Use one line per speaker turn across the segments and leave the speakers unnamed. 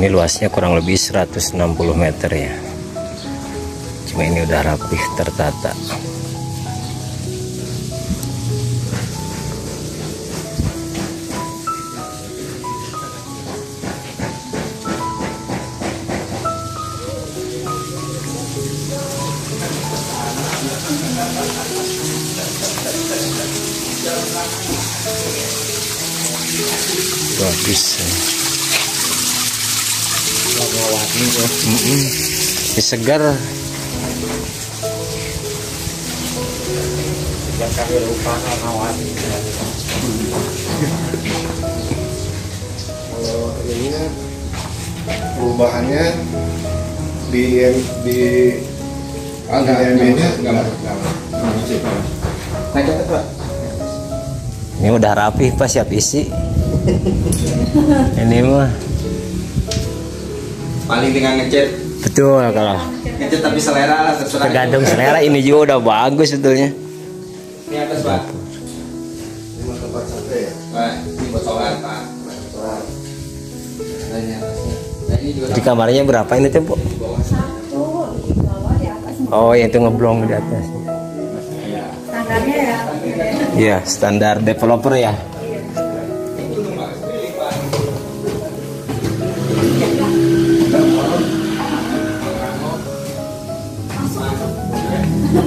ini luasnya kurang lebih 160 meter ya cuma ini udah rapih tertata bagus ya. Mm-mm. Ini segar
Kalau ininya perubahannya di di angka MB-nya enggak
Naik ke atas, Pak.
ini udah rapih pas siap isi. Ini mah
Paling tinggal ngecat.
betul kalau
Ngecat tapi selera lah terserah.
tergantung selera ini juga udah bagus sebetulnya
Ini atas, Pak.
Ini mah tempat santai ya.
Pak, ini buat sholat, Pak. Sholat. Nah, ini atasnya. Nah, ini juga
di kamarnya berapa ini tempo
di bawah.
satu di bawah di atas
oh yang itu ngeblong di atas
Iya.
tangganya ya
iya standar developer ya
Iya,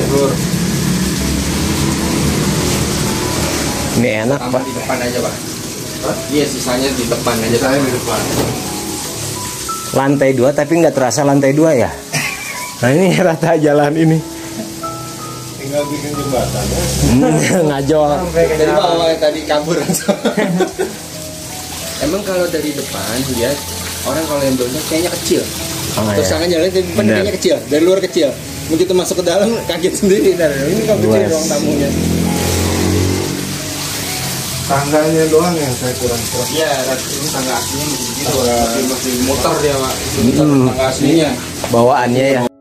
jalur.
ini enak
Tambah
pak
di depan aja, Pak. Iya, sisanya di depan aja.
saya di depan.
lantai dua tapi nggak terasa lantai dua ya nah ini rata jalan ini
Tinggal bikin jembatan ya.
Hmm, ngajol
Jadi awalnya tadi kabur. Emang kalau dari depan lihat orang kalau yang dosa kayaknya kecil.
Oh,
Terus
iya.
jalan dari depan kayaknya kecil, dari luar kecil. Begitu masuk ke dalam kaget sendiri. Nah, ini kok kecil ruang tamunya.
Tangganya doang yang saya kurang kurang.
Iya, ini tangga aslinya masih begitu.
Tangga-
Masih, masih motor dia, Pak. Itu
Hmm.
tangga aslinya.
bawaannya ya